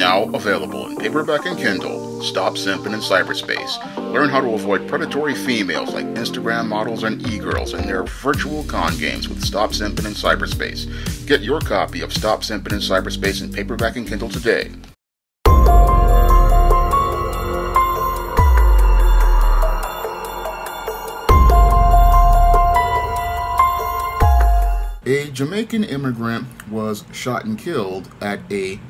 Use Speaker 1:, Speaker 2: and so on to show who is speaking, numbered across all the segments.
Speaker 1: Now available in paperback and Kindle, Stop Simping in Cyberspace. Learn how to avoid predatory females like Instagram models and e-girls in their virtual con games with Stop Simping in Cyberspace. Get your copy of Stop Simping in Cyberspace in paperback and Kindle today. A Jamaican immigrant was shot and killed at a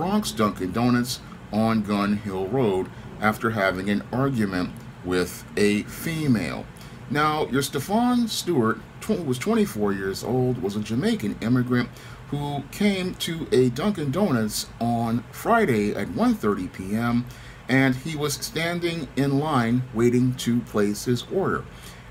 Speaker 1: Bronx Dunkin' Donuts on Gun Hill Road after having an argument with a female. Now, your Stefan Stewart was 24 years old, was a Jamaican immigrant who came to a Dunkin' Donuts on Friday at 1:30 p.m. and he was standing in line waiting to place his order.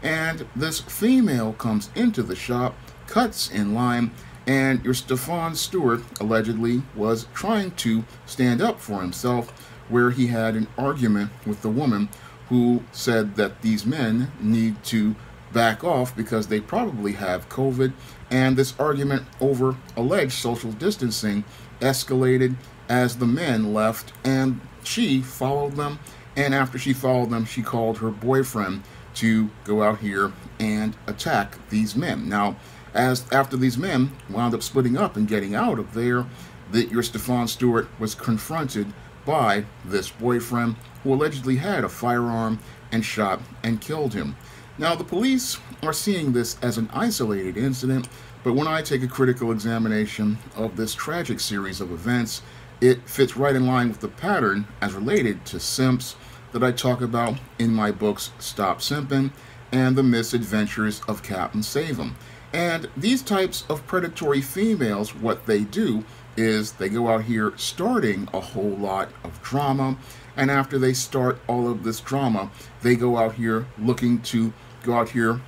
Speaker 1: And this female comes into the shop cuts in line, and your Stefan Stewart allegedly was trying to stand up for himself, where he had an argument with the woman who said that these men need to back off because they probably have COVID, and this argument over alleged social distancing escalated as the men left, and she followed them. And after she followed them, she called her boyfriend to go out here and attack these men. Now, as after these men wound up splitting up and getting out of there, that your Stefan Stewart was confronted by this boyfriend who allegedly had a firearm and shot and killed him. Now, the police are seeing this as an isolated incident, but when I take a critical examination of this tragic series of events, it fits right in line with the pattern as related to simps that I talk about in my books Stop Simping and The Misadventures of Captain Save-'em. And these types of predatory females, what they do is they go out here starting a whole lot of drama. And after they start all of this drama, they go out here looking to go out here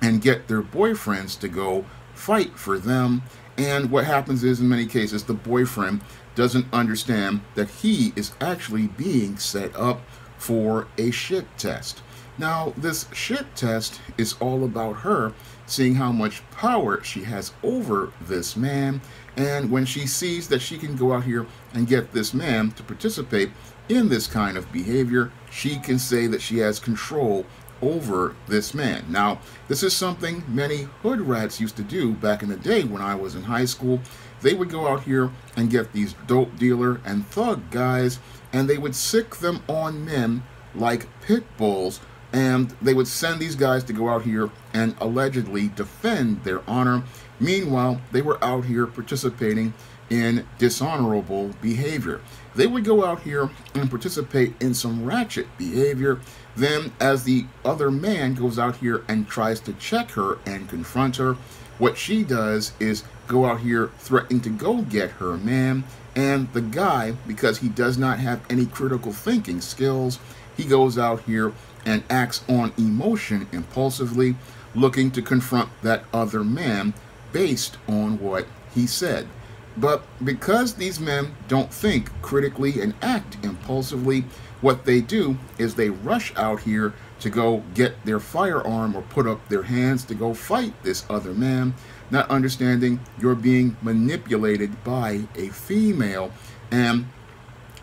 Speaker 1: and get their boyfriends to go fight for them. And what happens is, in many cases, the boyfriend doesn't understand that he is actually being set up for a shit test. Now, this shit test is all about her seeing how much power she has over this man. And when she sees that she can go out here and get this man to participate in this kind of behavior, she can say that she has control over this man. Now, this is something many hood rats used to do back in the day when I was in high school. They would go out here and get these dope dealer and thug guys, and they would sick them on men like pit bulls and they would send these guys to go out here and allegedly defend their honor. Meanwhile, they were out here participating in dishonorable behavior. They would go out here and participate in some ratchet behavior. Then, as the other man goes out here and tries to check her and confront her, what she does is go out here threatening to go get her man. And the guy, because he does not have any critical thinking skills, he goes out here and acts on emotion impulsively, looking to confront that other man based on what he said. But because these men don't think critically and act impulsively, what they do is they rush out here to go get their firearm or put up their hands to go fight this other man, not understanding you're being manipulated by a female, and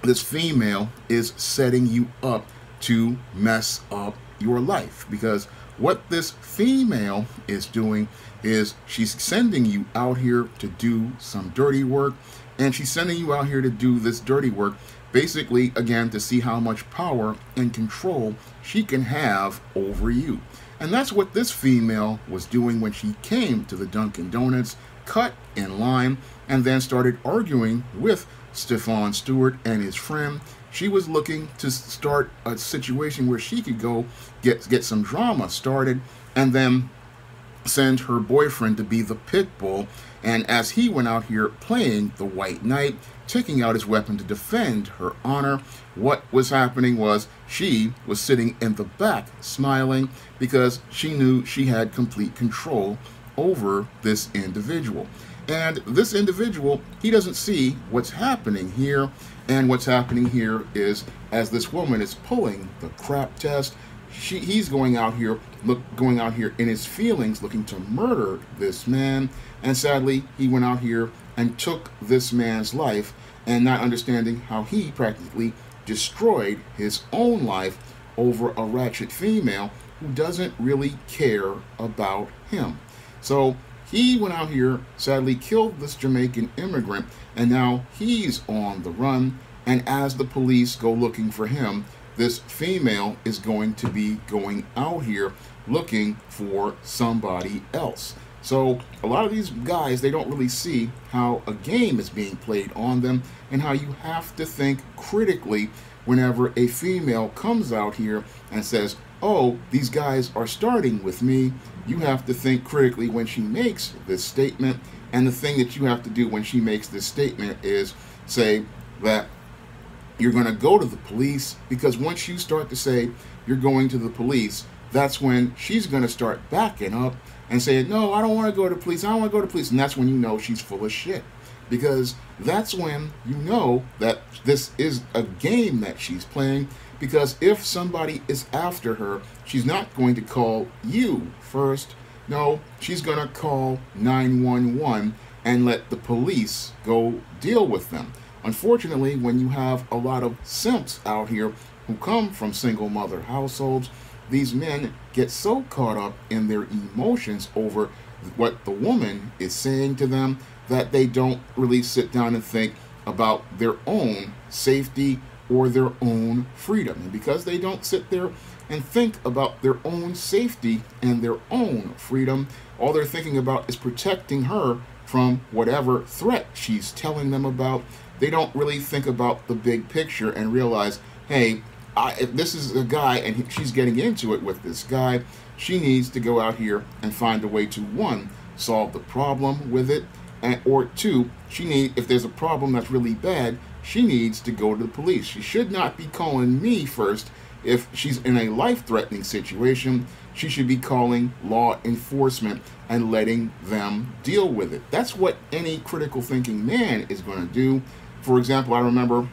Speaker 1: this female is setting you up to mess up your life. Because what this female is doing is she's sending you out here to do some dirty work and she's sending you out here to do this dirty work basically again to see how much power and control she can have over you. And that's what this female was doing when she came to the Dunkin' Donuts cut in line and then started arguing with Stefan Stewart and his friend she was looking to start a situation where she could go get get some drama started and then send her boyfriend to be the pit bull. And as he went out here playing the white knight taking out his weapon to defend her honor what was happening was she was sitting in the back smiling because she knew she had complete control over this individual. And this individual he doesn't see what's happening here and what's happening here is as this woman is pulling the crap test, she, he's going out here, look, going out here in his feelings, looking to murder this man. And sadly, he went out here and took this man's life and not understanding how he practically destroyed his own life over a ratchet female who doesn't really care about him. So he went out here, sadly killed this Jamaican immigrant, and now he's on the run. And as the police go looking for him, this female is going to be going out here looking for somebody else. So a lot of these guys, they don't really see how a game is being played on them and how you have to think critically whenever a female comes out here and says, oh, these guys are starting with me. You have to think critically when she makes this statement. And the thing that you have to do when she makes this statement is say that you're going to go to the police because once you start to say you're going to the police, that's when she's going to start backing up and saying, No, I don't want to go to police. I don't want to go to police. And that's when you know she's full of shit. Because that's when you know that this is a game that she's playing. Because if somebody is after her, she's not going to call you first. No, she's going to call 911 and let the police go deal with them. Unfortunately, when you have a lot of simps out here who come from single mother households, these men get so caught up in their emotions over what the woman is saying to them that they don't really sit down and think about their own safety or their own freedom. And because they don't sit there and think about their own safety and their own freedom, all they're thinking about is protecting her from whatever threat she's telling them about. They don't really think about the big picture and realize, hey, I, if this is a guy and he, she's getting into it with this guy, she needs to go out here and find a way to one solve the problem with it, and or two, she need if there's a problem that's really bad, she needs to go to the police. She should not be calling me first if she's in a life-threatening situation. She should be calling law enforcement and letting them deal with it. That's what any critical thinking man is going to do. For example, I remember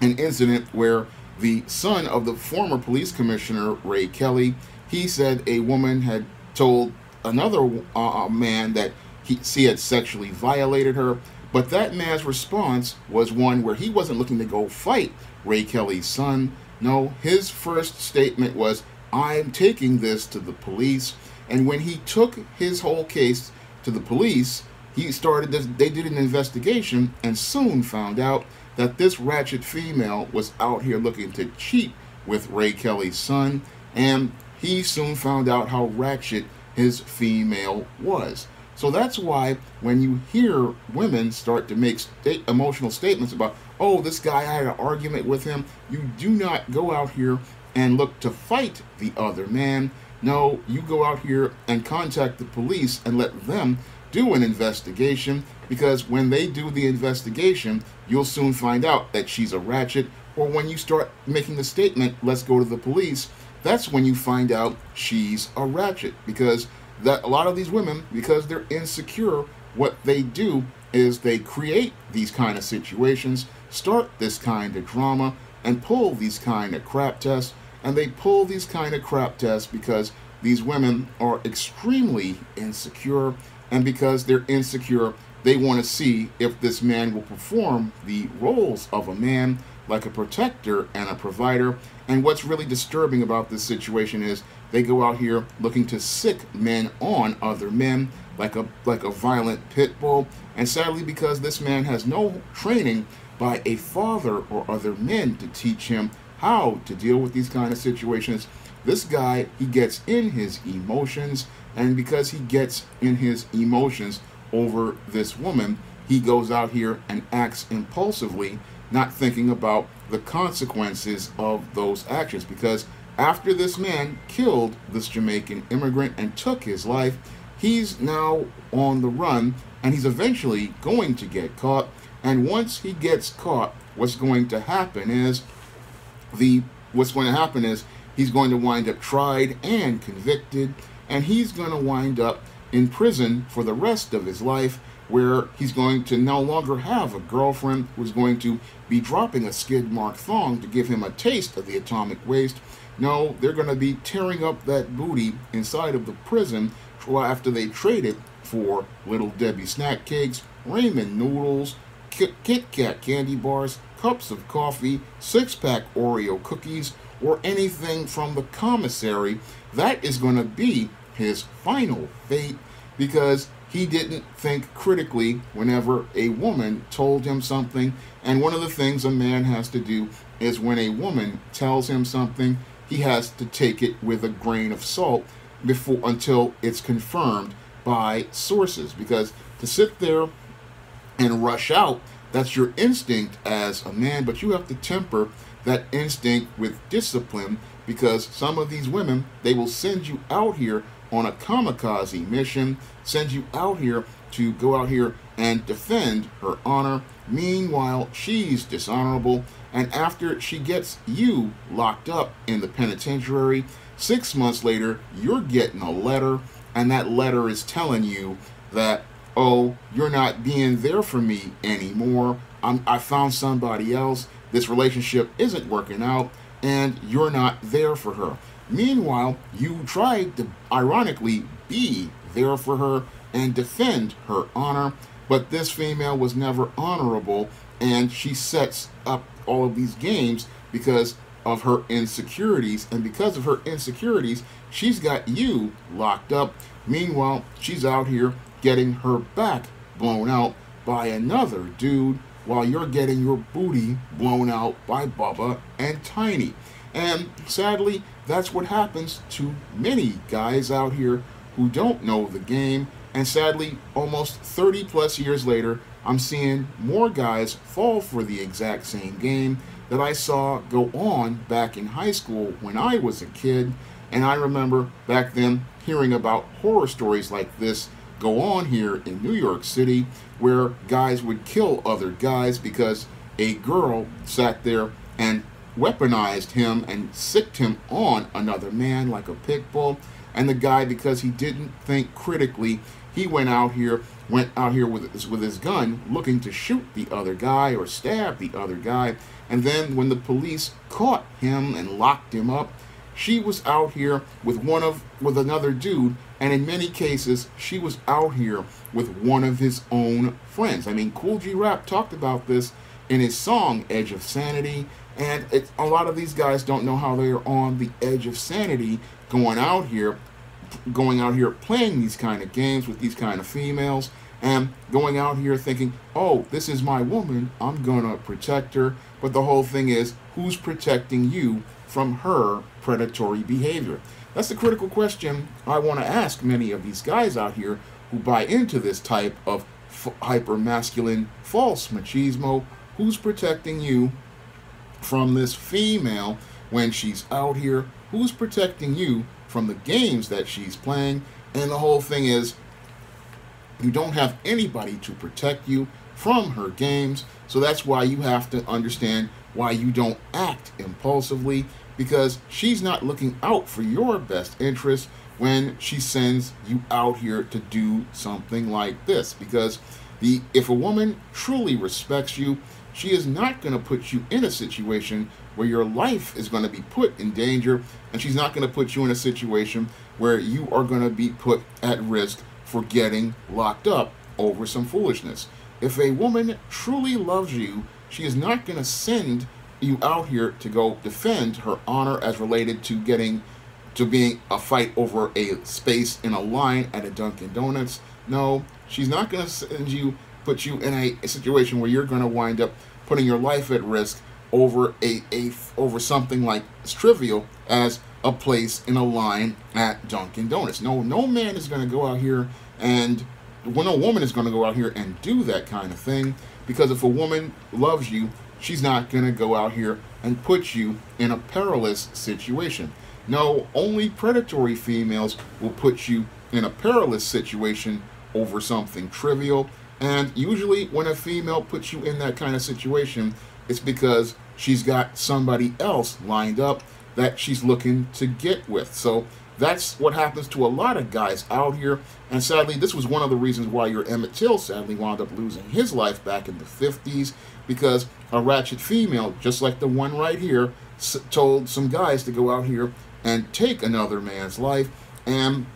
Speaker 1: an incident where the son of the former police commissioner, Ray Kelly, he said a woman had told another uh, man that he, he had sexually violated her. But that man's response was one where he wasn't looking to go fight Ray Kelly's son. No, his first statement was, I'm taking this to the police. And when he took his whole case to the police, he started this, they did an investigation and soon found out that this ratchet female was out here looking to cheat with Ray Kelly's son, and he soon found out how ratchet his female was. So that's why when you hear women start to make emotional statements about, oh, this guy, I had an argument with him, you do not go out here and look to fight the other man. No, you go out here and contact the police and let them do an investigation because when they do the investigation, you'll soon find out that she's a ratchet. Or when you start making the statement, let's go to the police, that's when you find out she's a ratchet. Because that a lot of these women, because they're insecure, what they do is they create these kind of situations, start this kind of drama, and pull these kind of crap tests. And they pull these kind of crap tests because these women are extremely insecure. And because they're insecure, they want to see if this man will perform the roles of a man, like a protector and a provider. And what's really disturbing about this situation is they go out here looking to sick men on other men, like a like a violent pit bull. And sadly, because this man has no training by a father or other men to teach him how to deal with these kind of situations, this guy he gets in his emotions, and because he gets in his emotions, over this woman, he goes out here and acts impulsively, not thinking about the consequences of those actions. Because after this man killed this Jamaican immigrant and took his life, he's now on the run and he's eventually going to get caught. And once he gets caught, what's going to happen is the what's going to happen is he's going to wind up tried and convicted and he's going to wind up in prison for the rest of his life where he's going to no longer have a girlfriend who's going to be dropping a skid mark thong to give him a taste of the atomic waste. No, they're going to be tearing up that booty inside of the prison after they trade it for Little Debbie snack cakes, ramen noodles, Kit Kat candy bars, cups of coffee, six pack Oreo cookies, or anything from the commissary, that is going to be his final fate because he didn't think critically whenever a woman told him something. And one of the things a man has to do is when a woman tells him something, he has to take it with a grain of salt before until it's confirmed by sources because to sit there and rush out that's your instinct as a man but you have to temper that instinct with discipline because some of these women they will send you out here on a kamikaze mission send you out here to go out here and defend her honor. Meanwhile she's dishonorable and after she gets you locked up in the penitentiary six months later you're getting a letter and that letter is telling you that oh you're not being there for me anymore I'm, i found somebody else this relationship isn't working out and you're not there for her meanwhile you tried to ironically be there for her and defend her honor but this female was never honorable and she sets up all of these games because of her insecurities. And because of her insecurities, she's got you locked up. Meanwhile, she's out here getting her back blown out by another dude while you're getting your booty blown out by Bubba and Tiny. And sadly, that's what happens to many guys out here who don't know the game. And sadly, almost 30 plus years later, I'm seeing more guys fall for the exact same game that I saw go on back in high school when I was a kid. And I remember back then hearing about horror stories like this go on here in New York City where guys would kill other guys because a girl sat there and weaponized him and sicked him on another man like a pit bull. And the guy, because he didn't think critically, he went out here went out here with his, with his gun looking to shoot the other guy or stab the other guy. And then when the police caught him and locked him up, she was out here with one of with another dude and in many cases she was out here with one of his own friends. I mean Kool G Rap talked about this in his song Edge of Sanity and a lot of these guys don't know how they are on the edge of sanity going out here going out here playing these kind of games with these kind of females and going out here thinking, oh, this is my woman, I'm gonna protect her. But the whole thing is, who's protecting you from her predatory behavior? That's the critical question I want to ask many of these guys out here who buy into this type of f- hyper masculine false machismo. Who's protecting you from this female when she's out here? Who's protecting you from the games that she's playing. And the whole thing is, you don't have anybody to protect you from her games. So that's why you have to understand why you don't act impulsively because she's not looking out for your best interest when she sends you out here to do something like this because the if a woman truly respects you she is not going to put you in a situation where your life is going to be put in danger, and she's not going to put you in a situation where you are going to be put at risk for getting locked up over some foolishness. If a woman truly loves you, she is not going to send you out here to go defend her honor as related to getting to being a fight over a space in a line at a Dunkin' Donuts. No, she's not going to send you put you in a, a situation where you're going to wind up putting your life at risk over a, a over something like as trivial as a place in a line at Dunkin' Donuts. No, no man is going to go out here and when a woman is going to go out here and do that kind of thing because if a woman loves you, she's not going to go out here and put you in a perilous situation. No, only predatory females will put you in a perilous situation over something trivial and usually, when a female puts you in that kind of situation, it's because she's got somebody else lined up that she's looking to get with. So that's what happens to a lot of guys out here. And sadly, this was one of the reasons why your Emmett Till sadly wound up losing his life back in the 50s because a ratchet female, just like the one right here, told some guys to go out here and take another man's life. And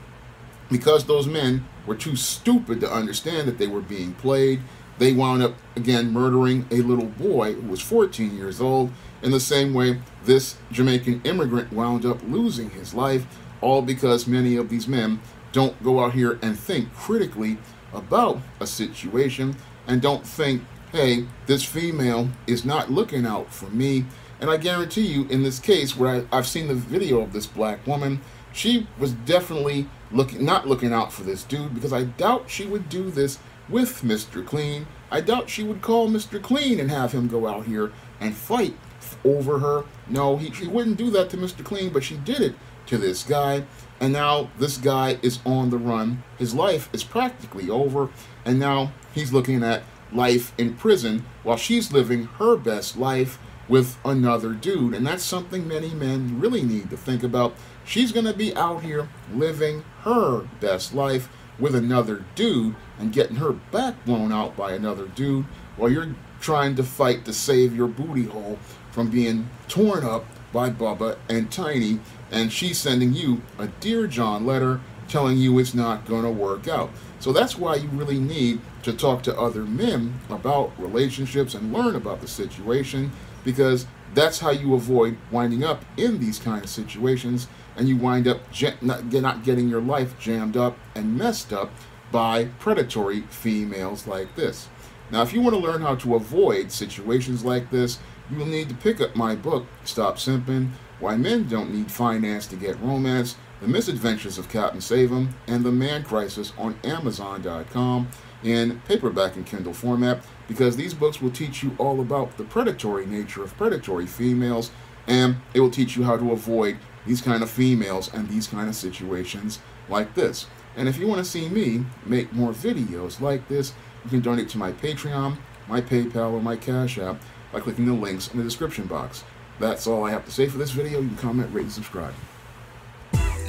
Speaker 1: because those men were too stupid to understand that they were being played. they wound up again murdering a little boy who was 14 years old. In the same way, this Jamaican immigrant wound up losing his life, all because many of these men don't go out here and think critically about a situation and don't think, hey, this female is not looking out for me. And I guarantee you, in this case, where I, have seen the video of this black woman, she was definitely looking not looking out for this dude because I doubt she would do this with Mr. Clean. I doubt she would call Mr. Clean and have him go out here and fight over her. No, he, she wouldn't do that to Mr. Clean, but she did it to this guy. And now this guy is on the run. His life is practically over. And now he's looking at life in prison while she's living her best life with another dude. And that's something many men really need to think about. She's going to be out here living her best life with another dude and getting her back blown out by another dude while you're trying to fight to save your booty hole from being torn up by Bubba and Tiny. And she's sending you a Dear John letter telling you it's not going to work out. So that's why you really need to talk to other men about relationships and learn about the situation because that's how you avoid winding up in these kind of situations and you wind up not getting your life jammed up and messed up by predatory females like this. Now, if you want to learn how to avoid situations like this, you will need to pick up my book, Stop Simping Why Men Don't Need Finance to Get Romance, The Misadventures of Captain Save-'em, and The Man Crisis on Amazon.com in paperback and Kindle format because these books will teach you all about the predatory nature of predatory females and it will teach you how to avoid these kind of females and these kind of situations like this. And if you want to see me make more videos like this, you can donate to my Patreon, my PayPal, or my Cash App by clicking the links in the description box. That's all I have to say for this video. You can comment, rate, and subscribe.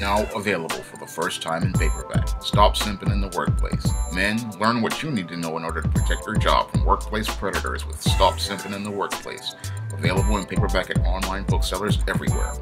Speaker 2: Now available for the first time in paperback. Stop simping in the workplace. Men, learn what you need to know in order to protect your job from workplace predators with Stop Simping in the Workplace. Available in paperback at online booksellers everywhere.